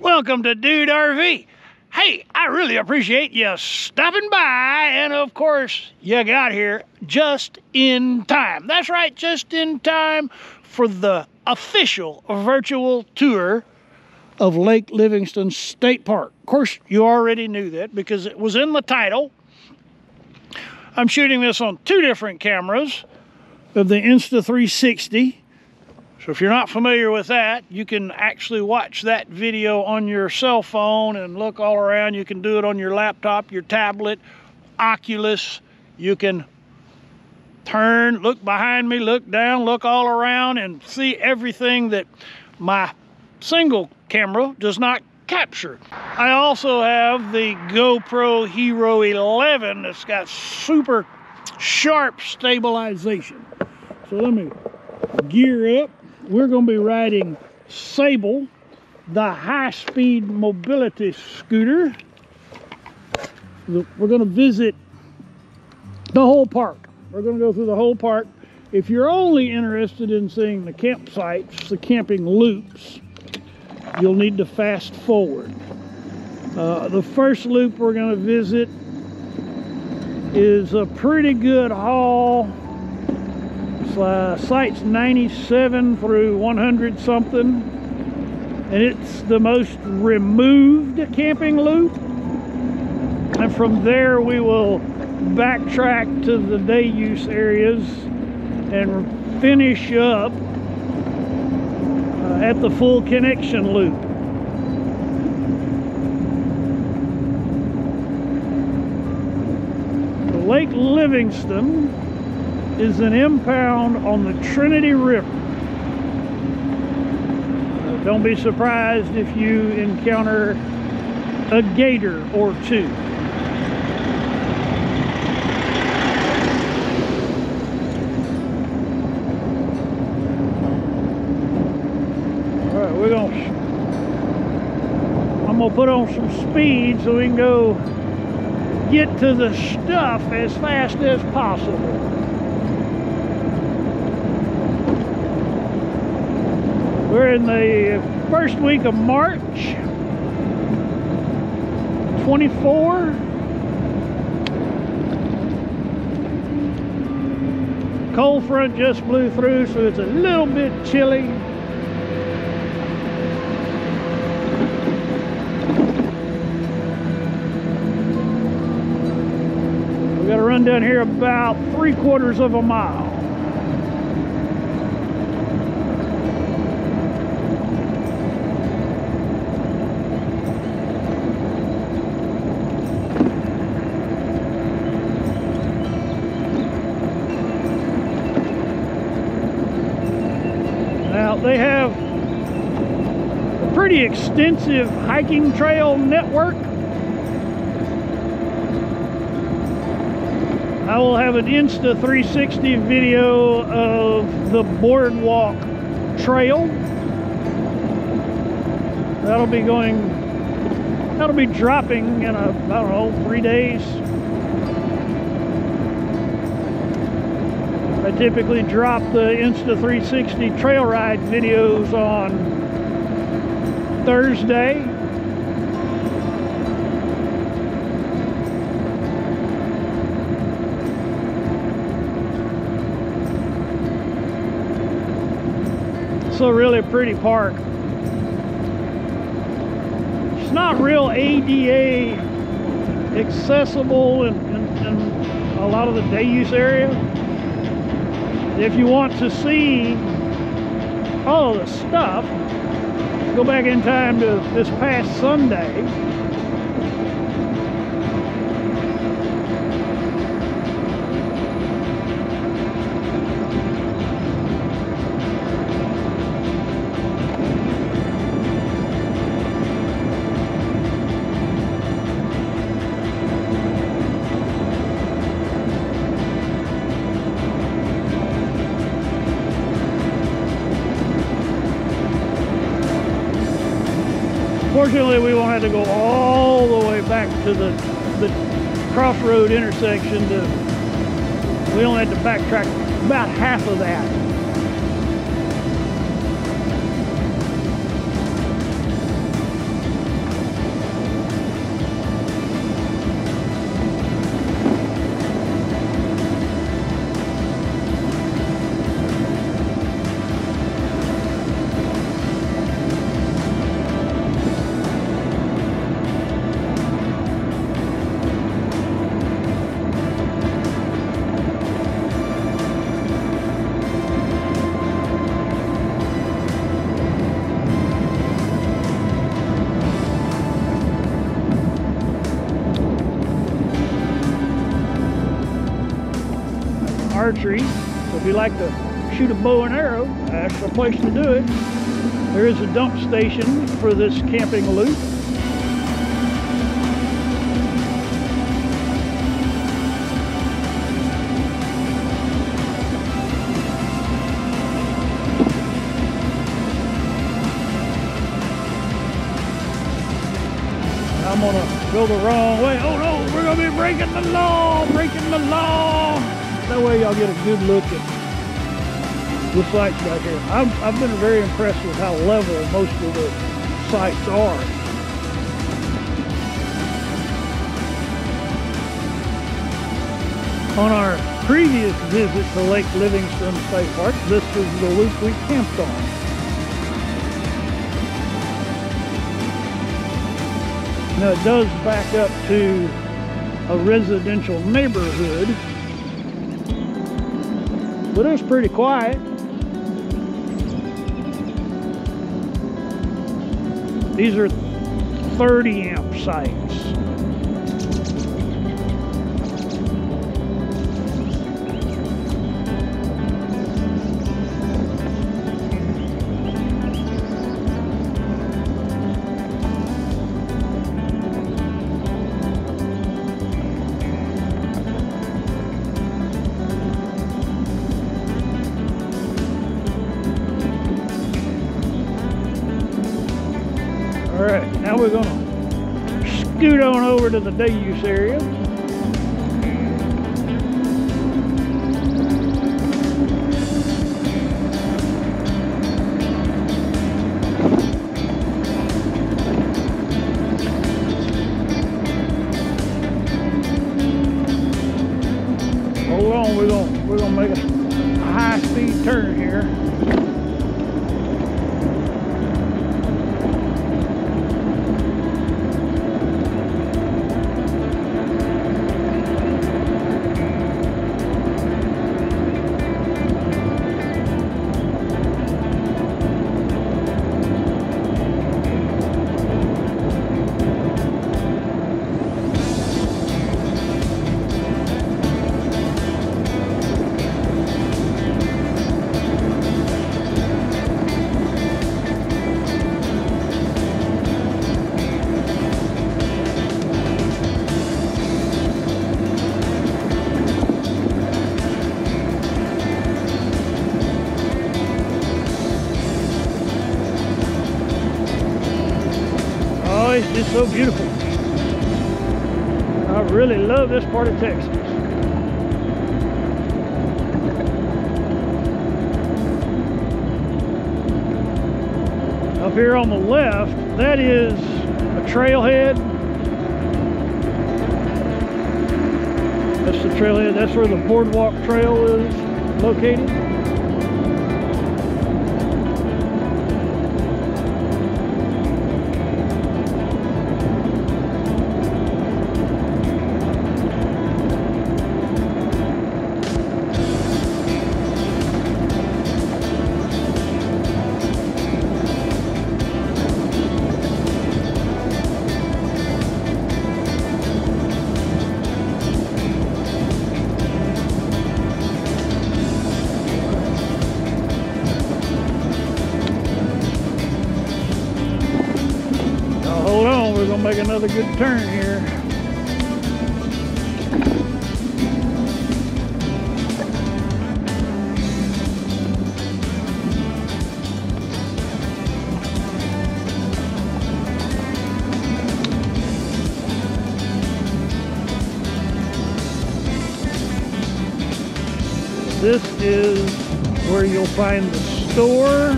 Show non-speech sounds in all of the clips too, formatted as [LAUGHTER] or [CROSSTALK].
Welcome to Dude RV. Hey, I really appreciate you stopping by, and of course, you got here just in time. That's right, just in time for the official virtual tour of Lake Livingston State Park. Of course, you already knew that because it was in the title. I'm shooting this on two different cameras of the Insta360 so if you're not familiar with that, you can actually watch that video on your cell phone and look all around. You can do it on your laptop, your tablet, Oculus. You can turn, look behind me, look down, look all around and see everything that my single camera does not capture. I also have the GoPro Hero 11 that's got super sharp stabilization. So let me gear up we're going to be riding Sable, the high-speed mobility scooter. We're going to visit the whole park. We're going to go through the whole park. If you're only interested in seeing the campsites, the camping loops, you'll need to fast forward. Uh, the first loop we're going to visit is a pretty good haul uh, sites 97 through 100 something and it's the most removed camping loop. And from there we will backtrack to the day use areas and finish up uh, at the full connection loop. Lake Livingston is an impound on the Trinity River. Don't be surprised if you encounter a gator or two. We're gonna, I'm gonna put on some speed so we can go get to the stuff as fast as possible. We're in the first week of March 24. Cold front just blew through, so it's a little bit chilly. We got to run down here about three quarters of a mile. They have a pretty extensive hiking trail network. I will have an Insta 360 video of the boardwalk trail. That'll be going, that'll be dropping in a, I don't know, three days. I typically drop the Insta360 trail ride videos on Thursday. It's a really pretty park. It's not real ADA accessible in, in, in a lot of the day use area if you want to see all the stuff, go back in time to this past Sunday Fortunately, we won't have to go all the way back to the, the crossroad intersection to, we only had to backtrack about half of that. Archery. So if you like to shoot a bow and arrow, that's the place to do it. There is a dump station for this camping loop. I'm gonna go the wrong way. Oh no, we're gonna be breaking the law, breaking the law. That way y'all get a good look at the sites back here. I've, I've been very impressed with how level most of the sites are. On our previous visit to Lake Livingston State Park, this is the loop we camped on. Now it does back up to a residential neighborhood, but it's pretty quiet. These are 30 amp sites. Day use area. So beautiful. I really love this part of Texas. Up here on the left, that is a trailhead. That's the trailhead. That's where the boardwalk trail is located. Good turn here. This is where you'll find the store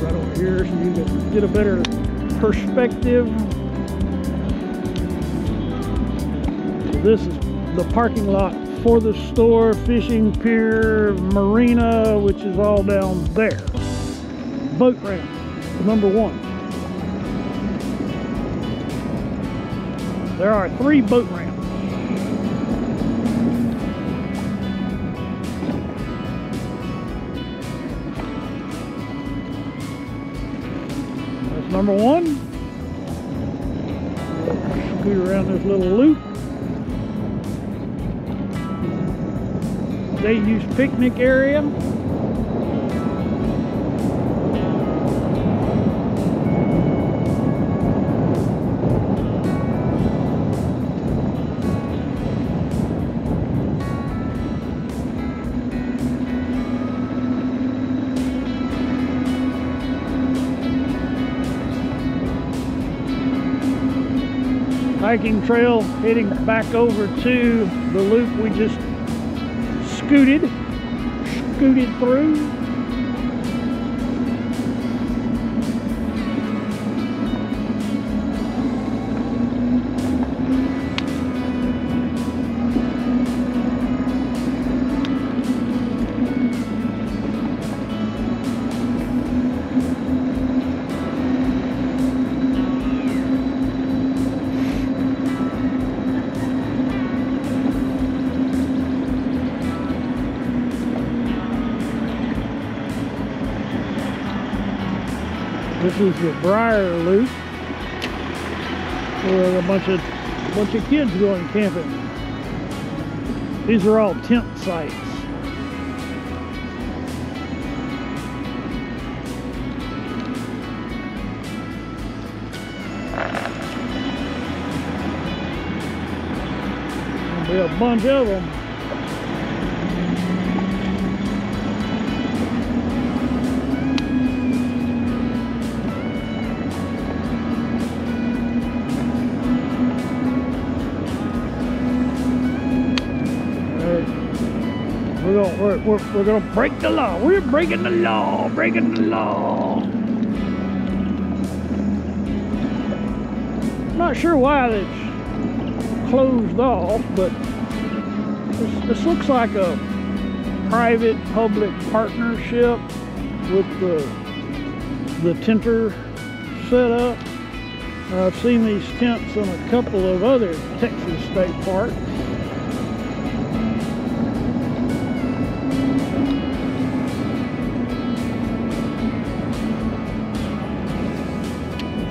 right over here so you can get a better perspective. This is the parking lot for the store, fishing pier, marina, which is all down there. Boat ramp, number one. There are three boat ramps. Number one. Scoot around this little loop. day use picnic area. Hiking trail heading back over to the loop we just scooted, scooted through. Briar Loop where a bunch of bunch of kids going camping. These are all tent sites. There'll be a bunch of them. We're we're, we're gonna break the law. We're breaking the law, breaking the law. Not sure why it's closed off, but this, this looks like a private public partnership with the the Tentrr set up. I've seen these tents in a couple of other Texas state parks.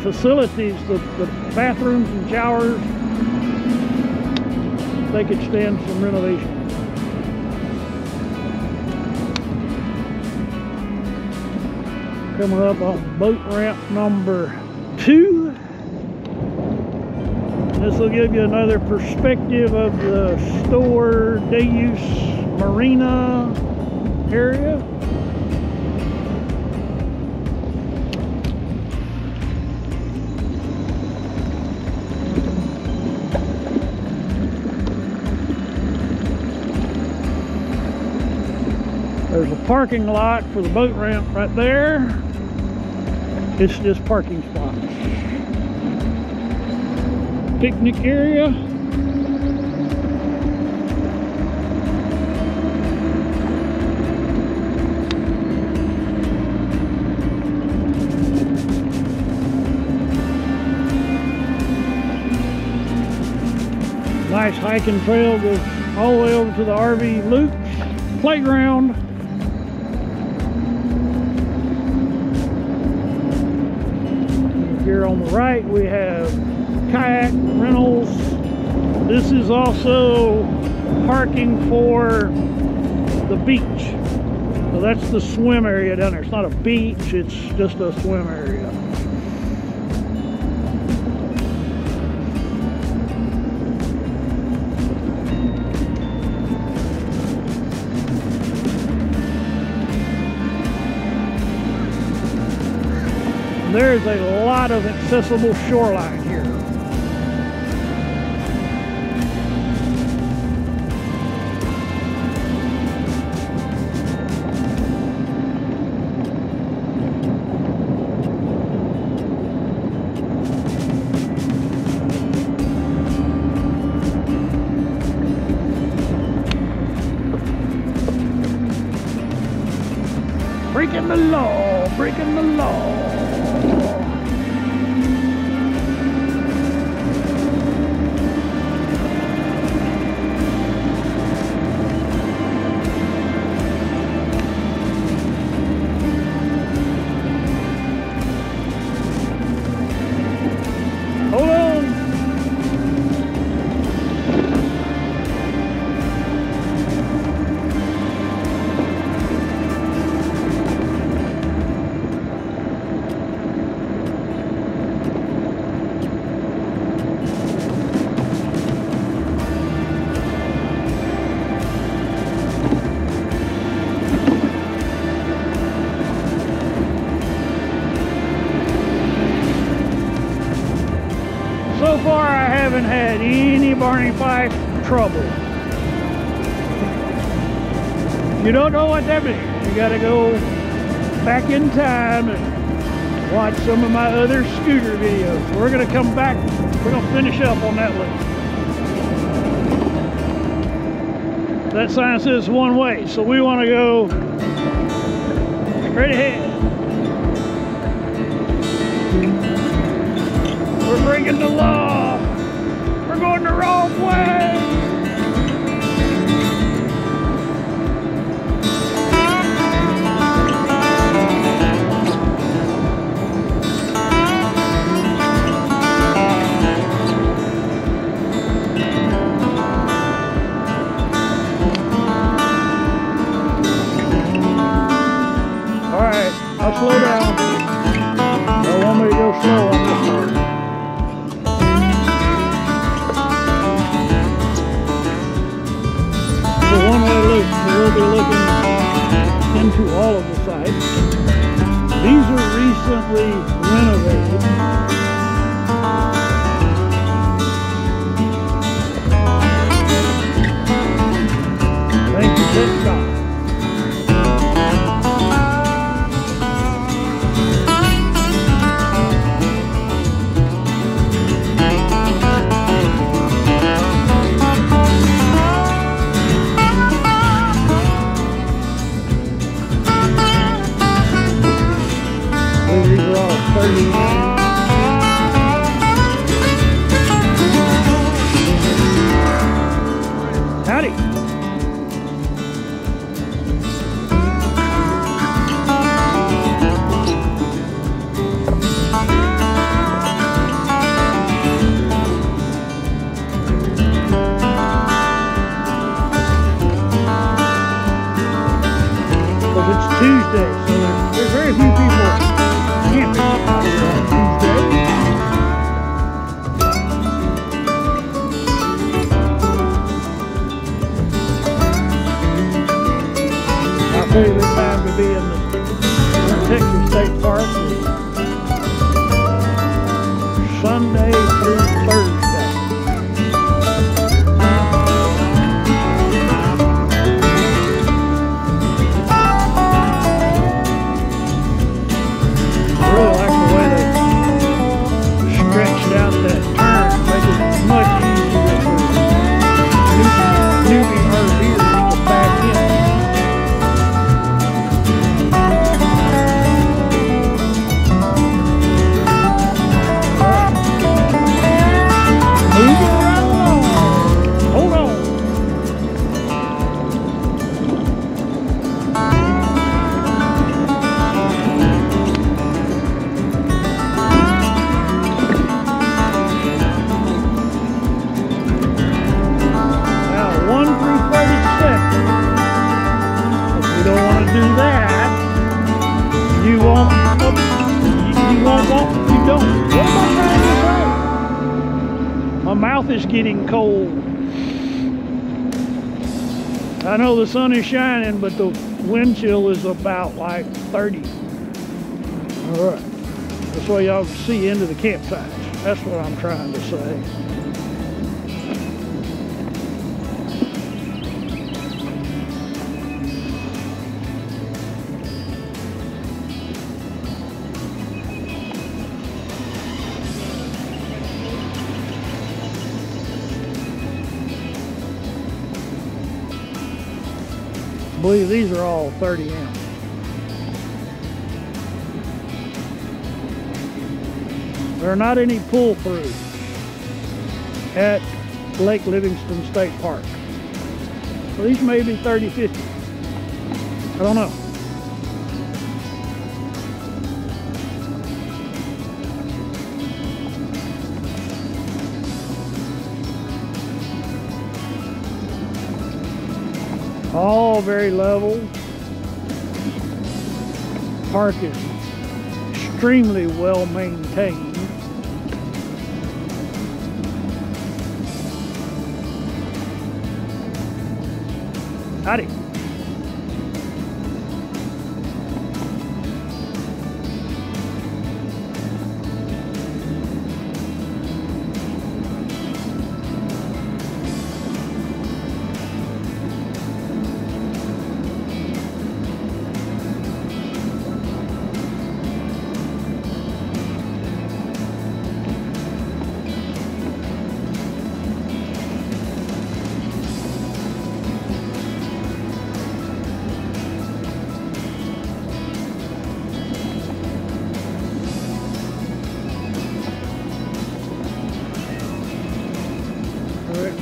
Facilities, the, the bathrooms and showers, they could stand some renovation. Coming up on boat ramp number two. This will give you another perspective of the store day use marina area. There's a parking lot for the boat ramp right there. It's just parking spots. Picnic area. Nice hiking trail goes all the way over to the RV loop playground. Here on the right we have kayak rentals. This is also parking for the beach. So that's the swim area down there. It's not a beach, it's just a swim area. There's a lot of accessible shoreline here. Breaking the law, breaking the law. Twenty-five trouble. You don't know what that means. You gotta go back in time and watch some of my other scooter videos. We're gonna come back, we're gonna finish up on that one. That sign says one way, so we wanna go right ahead. We're breaking the law. We're going the wrong slow down. I want me to go slow on this part. The one-way loop, so we'll be looking into all of the sites. These are recently renovated. Thank you, Pit Stop. Getting cold. I know the sun is shining, but the wind chill is about like 30. All right. This way y'all see into the campsites. That's what I'm trying to say. I believe these are all 30 amp. There are not any pull-throughs at Lake Livingston State Park. So these may be 30, 50. I don't know. All very level. Park is extremely well maintained. Howdy.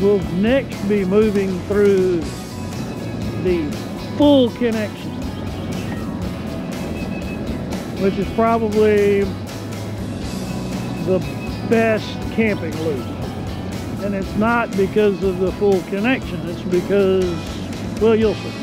We'll next be moving through the full connection, which is probably the best camping loop. And it's not because of the full connection, it's because, well, you'll see.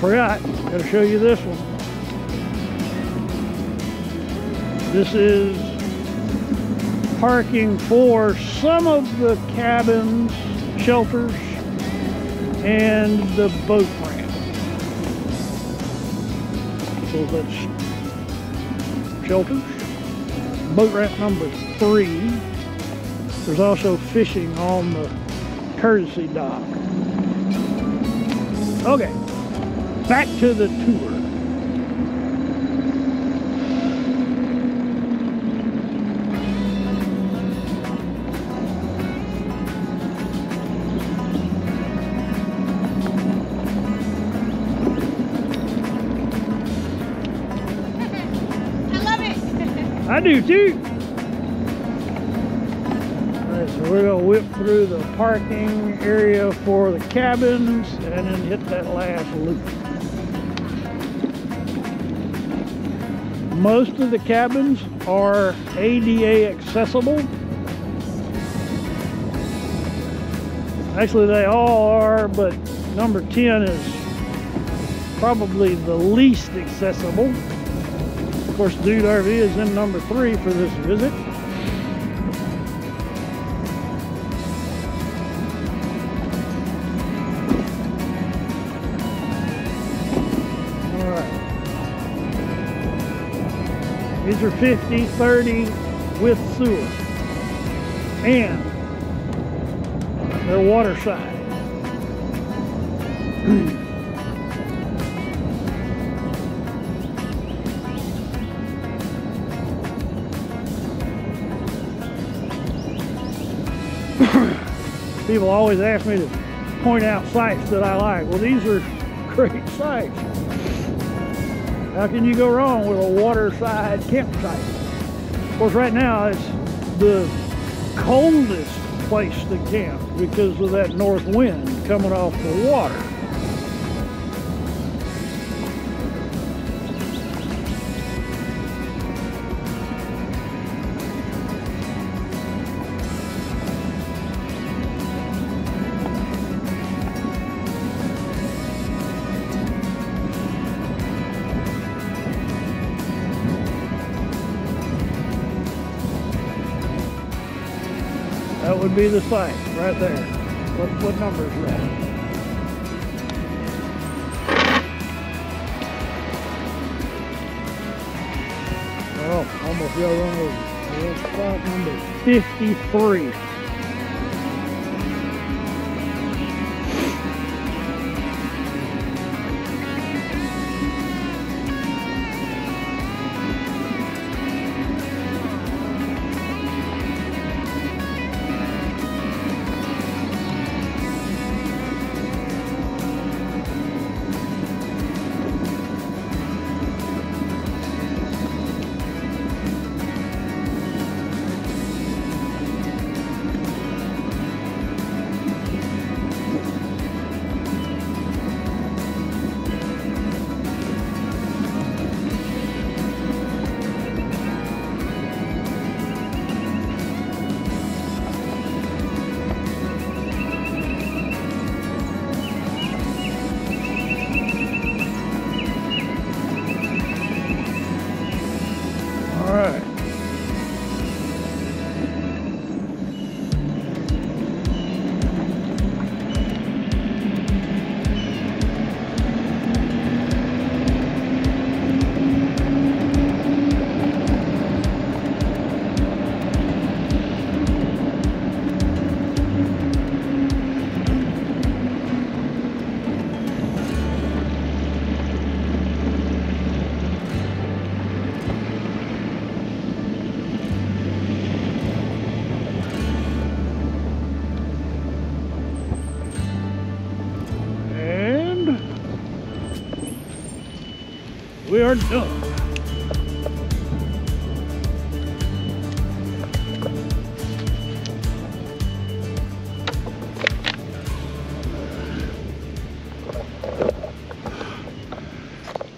Forgot, gotta show you this one. This is parking for some of the cabins, shelters, and the boat ramp. So that's shelters. Boat ramp number three. There's also fishing on the courtesy dock. Okay, back to the tour. I love it. [LAUGHS] I do too. Alright, so we're gonna whip through the parking area for the cabins and then hit that last loop. Most of the cabins are ADA accessible. Actually, they all are, but number 10 is probably the least accessible. Of course, Dude RV is in number three for this visit. These 50, 30 with sewer. And they're waterside. People always ask me to point out sites that I like. Well, these are [LAUGHS] great sites. How can you go wrong with a waterside campsite? Of course, right now it's the coldest place to camp because of that north wind coming off the water. Be the site right there. What, what number is that? Oh, almost got. That's spot number 53.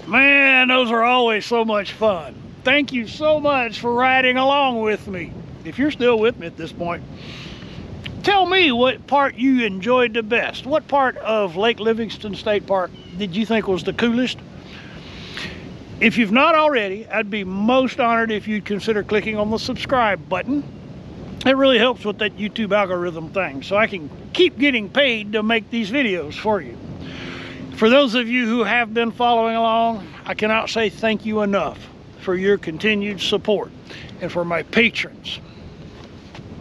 Man, those are always so much fun. Thank you so much for riding along with me. If you're still with me at this point, tell me what part you enjoyed the best. What part of Lake Livingston State Park did you think was the coolest? If you've not already, I'd be most honored if you'd consider clicking on the subscribe button. It really helps with that YouTube algorithm thing so I can keep getting paid to make these videos for you. For those of you who have been following along, I cannot say thank you enough for your continued support and for my patrons.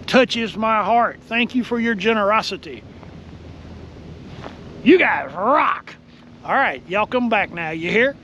Touches my heart. Thank you for your generosity. You guys rock. All right, y'all come back now. You hear?